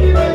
you.